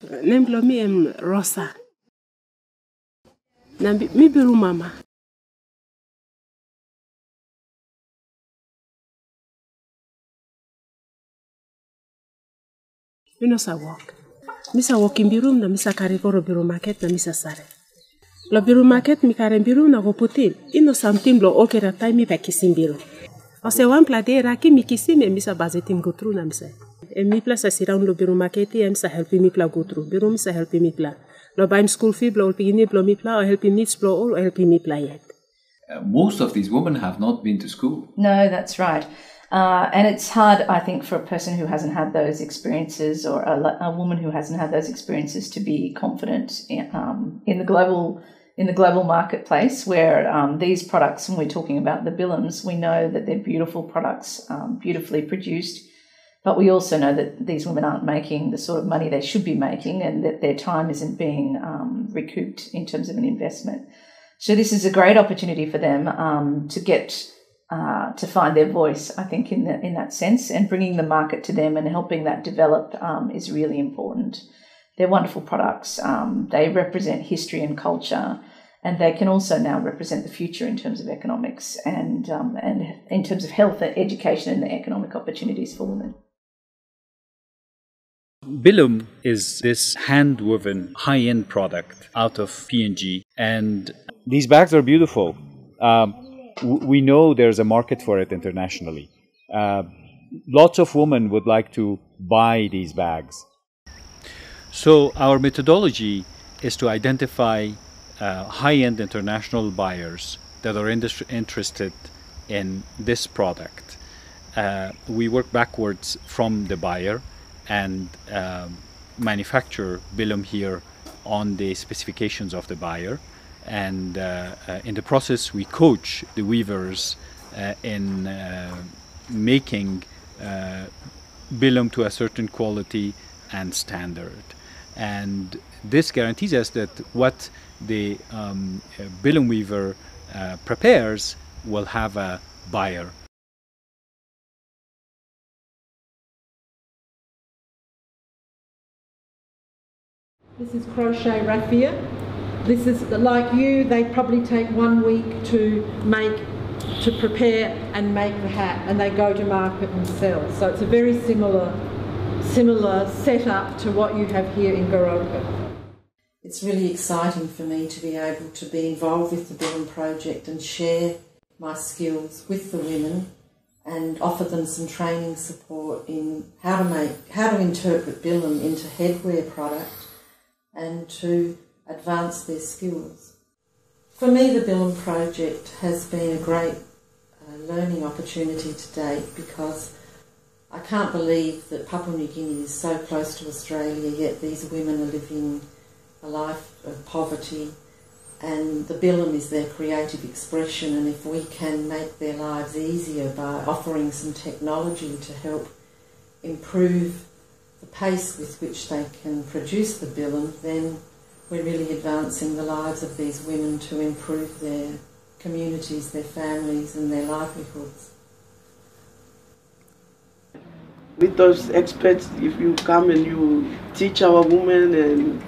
Nemblo mi em Rosa. Na mi mama. Mi sa work. Mi sa work in birum na mi sa kari koro biru market na mi sa sare. Lo biru market mi kare biru na go putil. Ino samtim lo okera tai mi pa kisim biru. Ose se wan pladera de ra ki mi kisim e mi sa bazetim go tru na mi sa. E mi pla sa siraun lo biru market e mi sa helpi mi pla go tru. Biru mi sa helpi mi pla. Lo baim school fee blo pigini blo mi pla o helpi nits blo o helpi mi pla yet. Uh, most of these women have not been to school. No, that's right. Uh, and it's hard, I think, for a person who hasn't had those experiences or a, a woman who hasn't had those experiences to be confident in, um, in the global in the global marketplace where um, these products, when we're talking about the Bilums, we know that they're beautiful products, um, beautifully produced, but we also know that these women aren't making the sort of money they should be making and that their time isn't being um, recouped in terms of an investment. So this is a great opportunity for them um, to get uh, to find their voice. I think in the, in that sense, and bringing the market to them and helping that develop um, is really important. They're wonderful products. Um, they represent history and culture, and they can also now represent the future in terms of economics and um, and in terms of health, education, and the economic opportunities for women. Bilum is this hand woven high end product out of PNG, and these bags are beautiful. Um, we know there's a market for it internationally. Uh, lots of women would like to buy these bags. So, our methodology is to identify uh, high end international buyers that are interested in this product. Uh, we work backwards from the buyer and um, manufacture Bilum here on the specifications of the buyer. And uh, uh, in the process, we coach the weavers uh, in uh, making uh, Bilum to a certain quality and standard. And this guarantees us that what the um, uh, Bilum weaver uh, prepares will have a buyer This is crochet raffia. This is like you, they probably take one week to make, to prepare and make the hat and they go to market and sell. So it's a very similar, similar setup to what you have here in Goroka. It's really exciting for me to be able to be involved with the Bilum project and share my skills with the women and offer them some training support in how to make, how to interpret Bilum into headwear product and to advance their skills. For me, the Bilum project has been a great uh, learning opportunity to date because I can't believe that Papua New Guinea is so close to Australia, yet these women are living a life of poverty, and the Bilum is their creative expression. And if we can make their lives easier by offering some technology to help improve the pace with which they can produce the Bilum, then we're really advancing the lives of these women to improve their communities, their families, and their livelihoods. with those experts, if you come and you teach our women and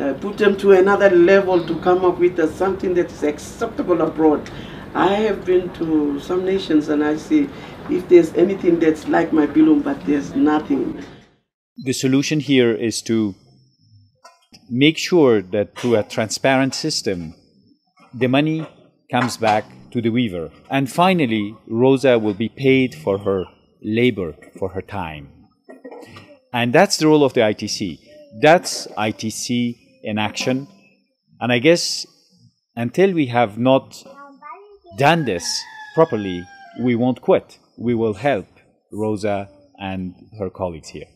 uh, put them to another level to come up with uh, something that is acceptable abroad. I have been to some nations and I see if there's anything that's like my Bilum, but there's nothing. The solution here is to make sure that through a transparent system, the money comes back to the weaver. And finally, Rosa will be paid for her labor, for her time. And that's the role of the ITC. That's ITC in action. And I guess until we have not done this properly, we won't quit. We will help Rosa and her colleagues here.